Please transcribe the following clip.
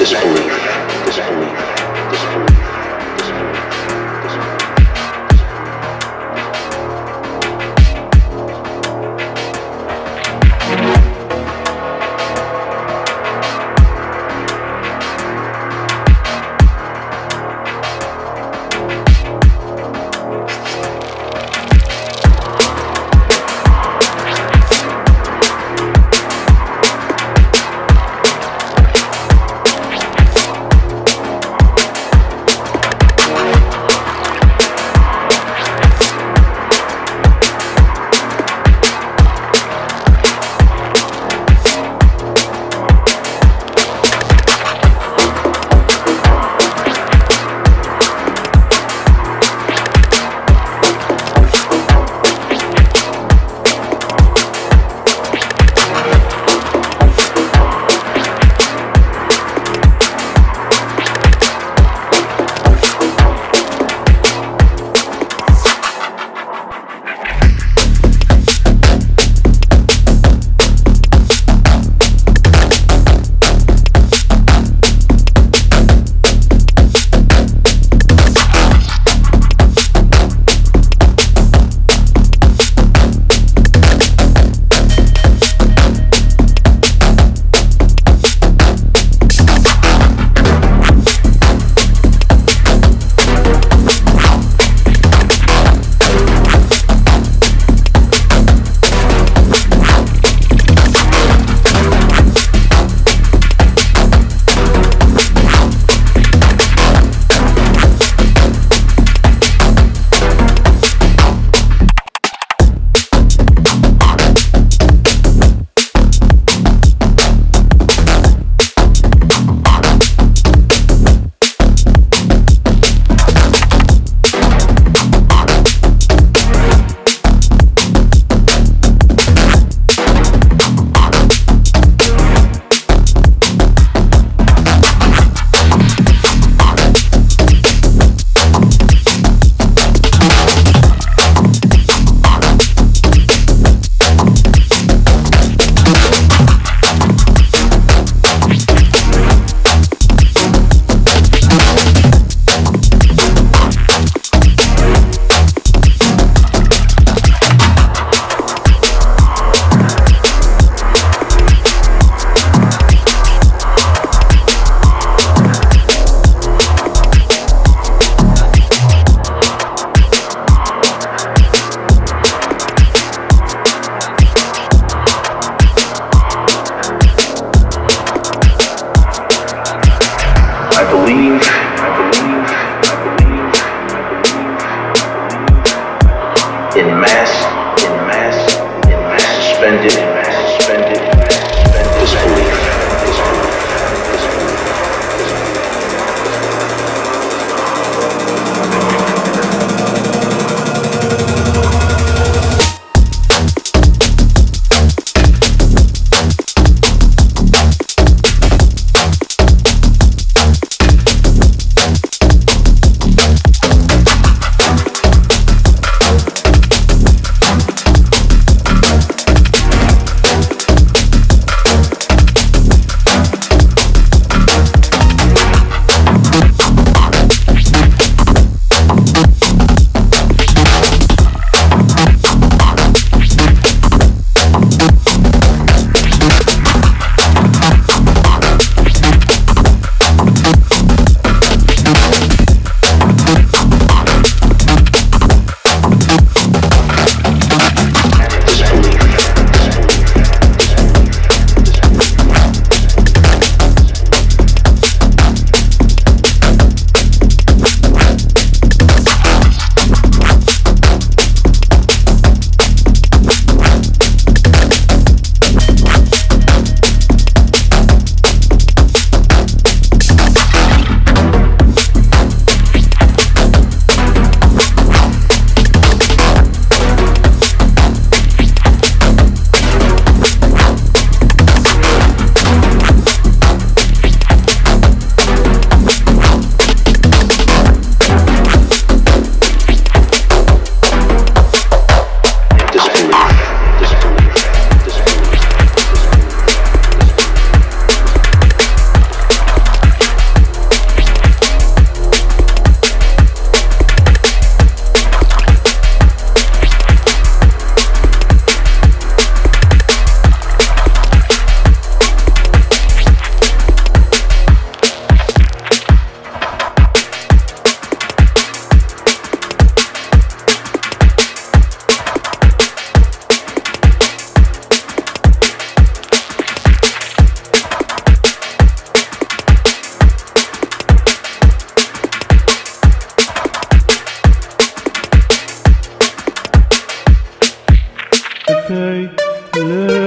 disbelief, disbelief, disbelief, in mass, in mass, in mass suspended. lei.